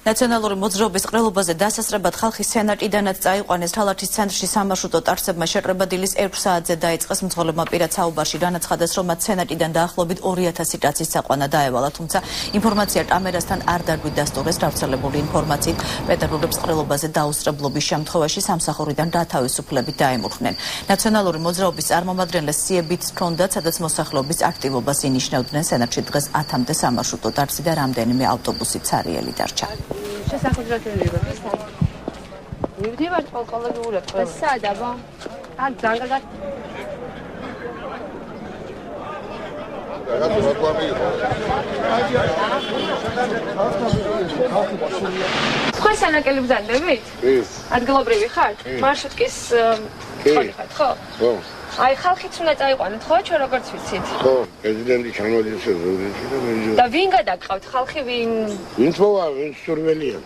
ნაციონალური მოძრაობის ყრილობაზე დასასრებად ხალხის სენატიდანაც წაიყვანეს. თალათის ცენტრში სამარშრუტო ტარსებმა შეკრება დილის 1 საათზე დაიწყეს მძღოლებმა პირად საუბარში. განაცხადეს რომ მათ სენატიდან დაახლოებით 2000 ტაცის საყვანა დაევალა თუმცა ინფორმაცია კამერასთან არ დაგვი დასტურეს გავრცელებული ინფორმაციით. პეტერბურგის ყრილობაზე დაუსწრებლობის შემთხვევაში სამსახურიდან დათავისუფლებით დაემუხნენ. ნაციონალური მოძრაობის წარმომადგენლებს სიებით ჰქონდათ სადაც მოსახლეობის აქტივობას ინიშნებდნენ სენატში დღეს 10-მდე სამარშრუტო ტარსი და რამდენიმე ავტობუსი цаრიელი დარჩა შესაძლებელი მივდივარ ყოველდღიურად ყველა სად აბა ან ძანგაგად თქვენ სანაკელი ბზანდებით? ის. ადგილობრივი ხართ? მარშრუტკის ხართ, ხო? ხო. აი ხალხიც უნდა წაიყვანოთ, ხო, ჩვენ როგორც ვიცით. ხო, პრეზიდენტი ჩამოდის ზოგადად და მე და ვინ გადაგყავთ ხალხი ვინ ვინც მოვა, ვინც სურველია.